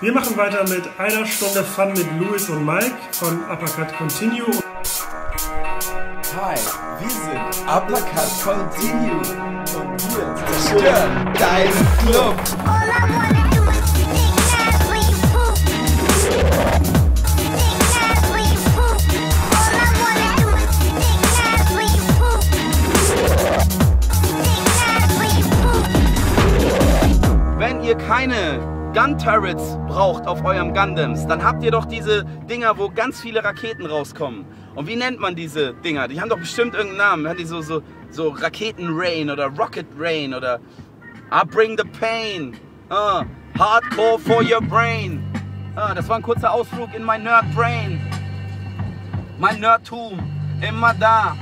Wir machen weiter mit einer Stunde Fun mit Louis und Mike von Uppercut Continue. Hi, wir sind Uppercut Continue und wir zerstören deinen Club. Wenn ihr keine Gun Turrets braucht auf eurem Gundams, dann habt ihr doch diese Dinger, wo ganz viele Raketen rauskommen. Und wie nennt man diese Dinger? Die haben doch bestimmt irgendeinen Namen. Haben die so, so, so Raketen-Rain oder Rocket Rain oder I bring the pain. Ah, hardcore for your brain. Ah, das war ein kurzer Ausflug in mein Nerd-Brain. Mein Nerdtum, immer da.